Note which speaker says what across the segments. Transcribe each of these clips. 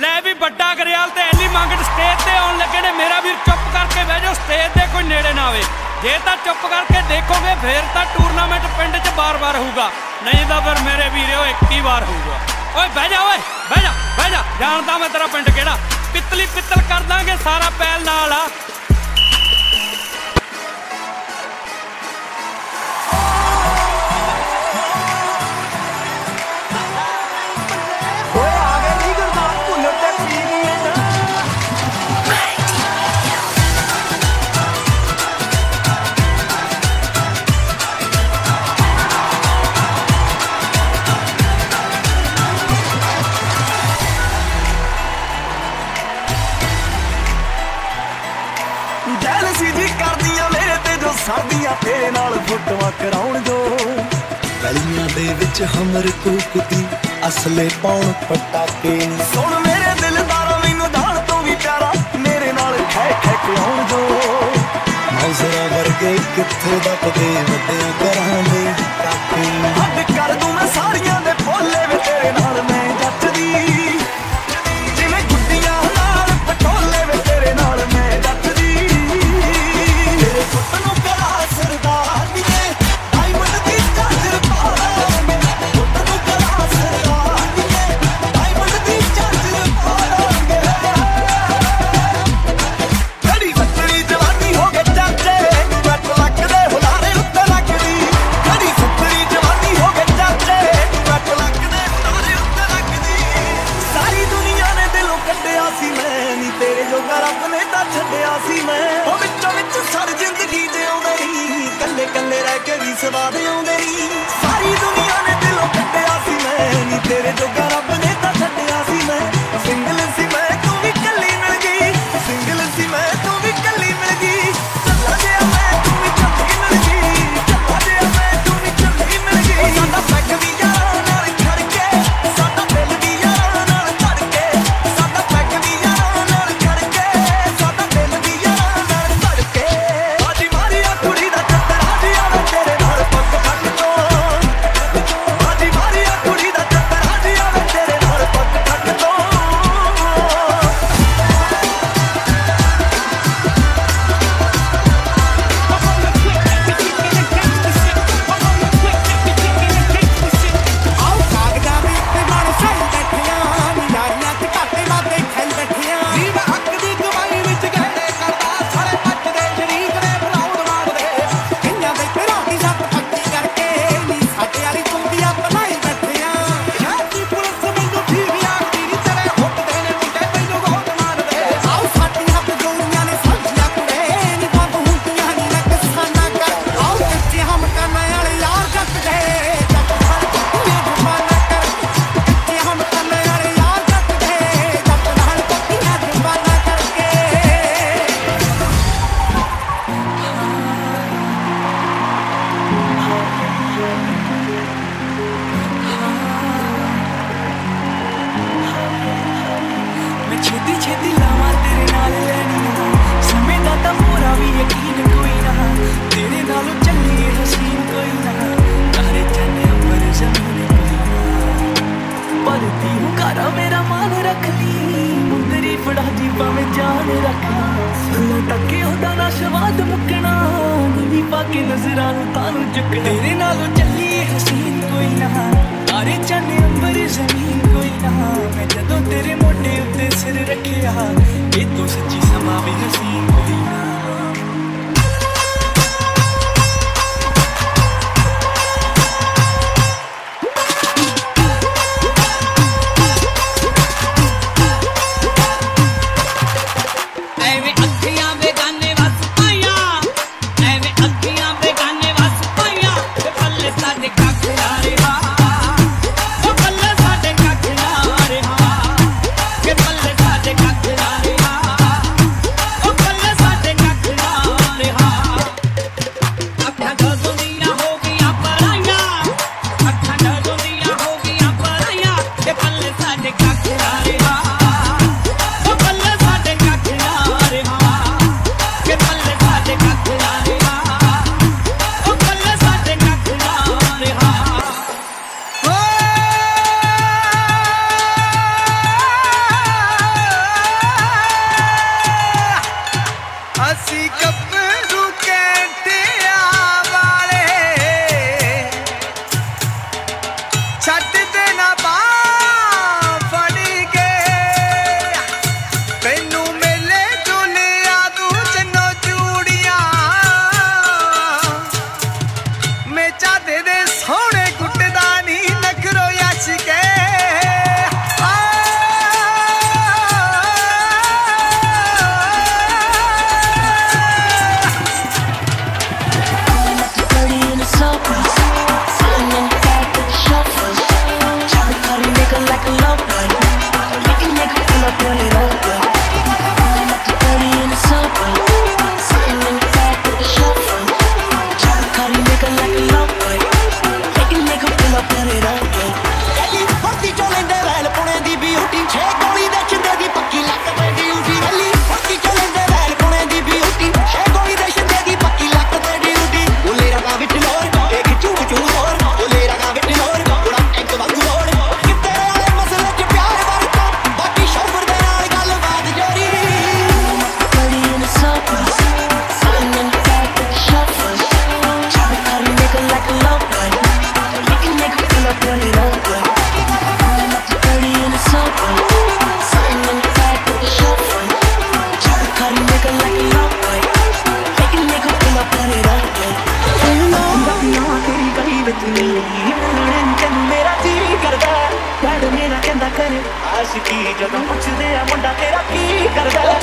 Speaker 1: ਲੈ ਵੀ ਵੱਡਾ ਗਰੇਵਾਲ ਤੇ ਐਲੀ ਮੰਗਟ ਸਟੇਜ ਤੇ ਆਉਣ ਲੱਗੇ ਨੇ, ਮੇਰਾ ਵੀਰ ਚੁੱਪ ਕਰਕੇ ਬਹਿ ਜਾਓ ਸਟੇਜ ਦੇ ਕੋਈ ਨੇੜੇ ਨਾ ਆਵੇ। ਜੇ ਤਾਂ ਚੁੱਪ ਕਰਕੇ ਦੇਖੋਗੇ, ਫੇਰ ਤਾਂ ਟੂਰਨਾਮੈਂਟ ਪਿੰਡ 'ਚ ਬਾਰ-ਬਾਰ ਹੋਊਗਾ। ਨਹੀਂ ਤਾਂ ਫਿਰ ਮੇਰੇ ਵੀਰੇ, ਉਹ ਇੱਕ ਹੀ ਵਾਰ ਹੋਊਗਾ। ਓਏ, ਬਹਿ ਜਾ, ਓਏ, ਬਹਿ ਜਾ ਬਹਿ ਜਾ। ਜਾਣਦਾ ਮੈਂ ਤੇਰਾ ਪਿੰਡ ਕਿਹੜਾ? ਪਿੱਤਲੀ ਪਿੱਤਲ ਕਰ ਦਾਂਗੇ ਸਾਰਾ ਪੈਲ ਨਾਲ ਆ।
Speaker 2: ਨਾਲ ਫੋਟੋਆਂ ਕਰਾਉਣ ਜੋ। ਗਲੀਆਂ ਦੇ ਵਿੱਚ ਹਮਰ ਕੂਕਦੀ ਅਸਲੇ ਪਾਉਣ ਪਟਾਕੇ ਸੁਣ ਮੇਰੇ ਦਿਲਦਾਰਾ ਮੈਨੂੰ ਧਾਲ ਤੋਂ ਵੀ ਪਿਆਰਾ, ਮੇਰੇ ਨਾਲ ਖੈ ਖੈ ਕਰਾਉਣ ਜੋ। ਮੌਸਰਾ ਵਰਗੇ ਕਿੱਥੇ ਦੱਪਦੇ ਵੱਡਿਆਂ ਘਰਾਂ ਕਾਕੇ ਸਵਾਦ ਆਉਂਦੇ ਨੀ
Speaker 3: ਭਾਵੇਂ ਜਾਨ ਰੱਖਣਾ ਸੁਣਾ ਤੱਕ ਉਹਦਾ ਨਾ ਸ਼ਵਾਦ ਮੁੱਕਣਾ। ਨੀ ਪਾ ਕੇ ਨਜ਼ਰਾਂ ਨੂੰ ਤਾਨੂੰ ਚੁੱਕਣਾ। ਤੇਰੇ ਨਾਲੋਂ ਚੱਲੀਏ ਹਸੀਨ ਕੋਈ ਨਾ। ਤਾਰੇ ਚੰਨ ਉੱਪਰ ਜ਼ਮੀਨ ਕੋਈ ਨਾ। ਮੈਂ ਜਦੋਂ ਤੇਰੇ ਮੋਢੇ ਉੱਤੇ ਸਿਰ ਰੱਖਿਆ। ਇਹ ਤੂੰ ਸੱਚੀ
Speaker 4: ਆਸ਼ਕੀ ਜਦੋਂ ਪੁੱਛਦੇ ਆ ਮੁੰਡਾ ਤੇਰਾ ਕੀ ਕਰਦਾ?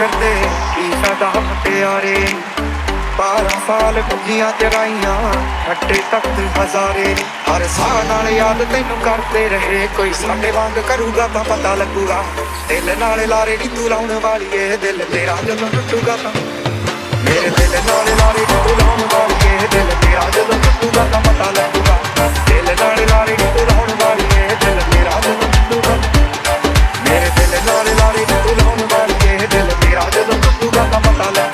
Speaker 5: ਫਿਰਦੇ ਕੀ ਸਾਡਾ ਪਿਆਰੇ? 12 ਸਾਲ ਪੁੱਜੀਆਂ ਚੜਾਈਆਂ ਛੱਡੇ ਤਖਤ ਹਜ਼ਾਰੇ। ਹਰ ਸਾਹ ਨਾਲ ਯਾਦ ਤੈਨੂੰ ਕਰਦੇ ਰਹੇ। ਕੋਈ ਸਾਡੇ ਵਾਂਗ ਕਰੂਗਾ ਤਾਂ ਪਤਾ ਲੱਗੂਗਾ। ਦਿਲ ਨਾਲ ਲਾਰੇ ਨੀ ਤੂੰ ਲਾਉਣ ਵਾਲੀਏ। ਦਿਲ ਤੇਰਾ ਜਦੋਂ ਟੁੱਟੂਗਾ ਤਾਂ। ਮੇਰੇ ਦਿਲ ਨਾਲ ਲਾਰੇ ਨੀ ਤੂੰ ਲਾਉਣ ਵਾਲੀਏ। ਦਿਲ ਤੇਰਾ ਜਦੋਂ ਟੁੱਟੂਗਾ ਤਾਂ ਪਤਾ ਲੱਗੂਗਾ। ਦਿਲ ਨਾਲ ਲਾਰੇ ਨੀ ਤੂੰ ਲਾਉਣ ਵਾਲੀਏ। ਦਿਲ ਤੇਰਾ ਜਦੋਂ ਟੁੱਟੂਗਾ। ਮੇਰੇ ਦਿਲ ਨਾਲ ਲਾਰੇ ਨੀ ਤੂੰ ਲਾਉਣ Perdendo tudo gata batalha